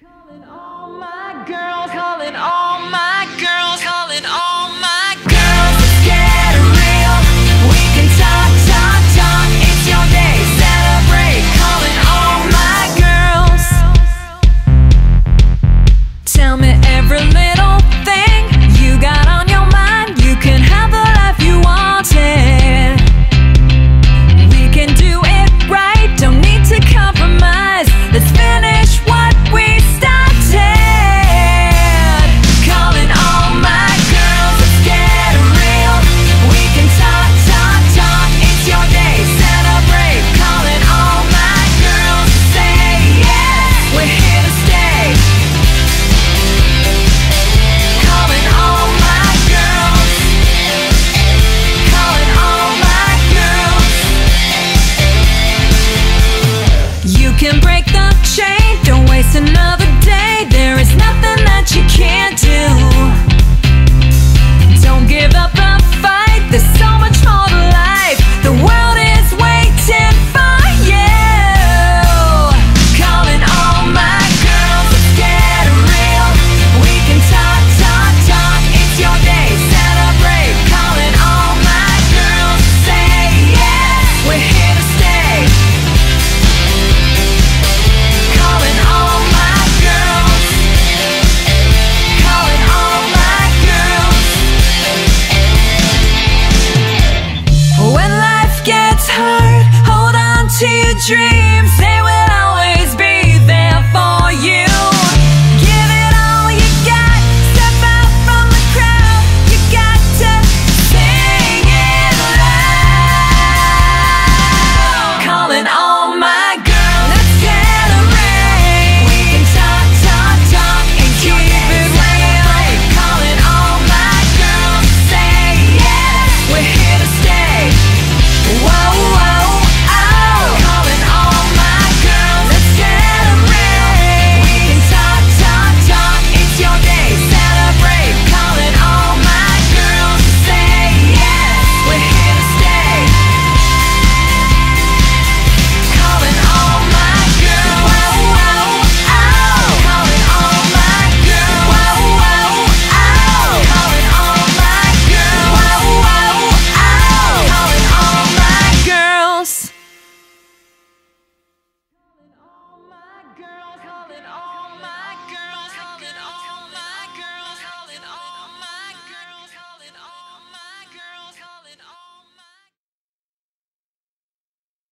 Calling all my girls. to your dreams.